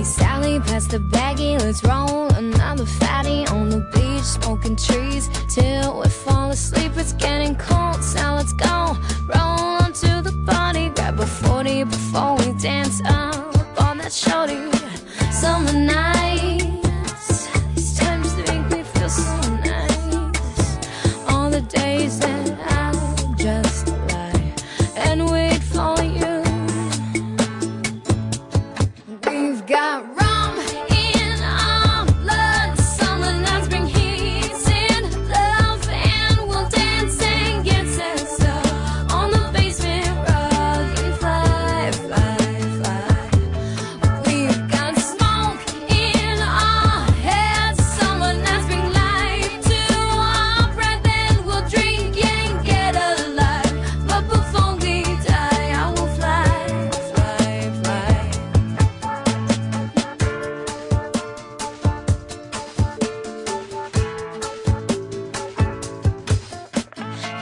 Hey Sally, pass the baggie, let's roll another fatty on the beach, smoking trees till we fall asleep. It's getting cold, so let's go roll onto the party, grab a 40 before we dance up on that shorty. Summer night.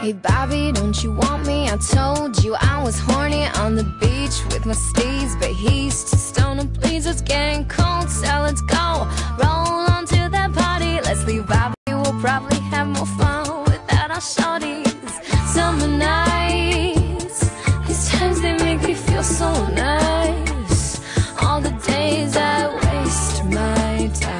Hey Bobby, don't you want me? I told you I was horny on the beach with my steeds But he's just stoned. And please, it's getting cold So let's go, roll on to that party Let's leave Bobby, we'll probably have more fun without our shorties Summer nights, these times they make me feel so nice All the days I waste my time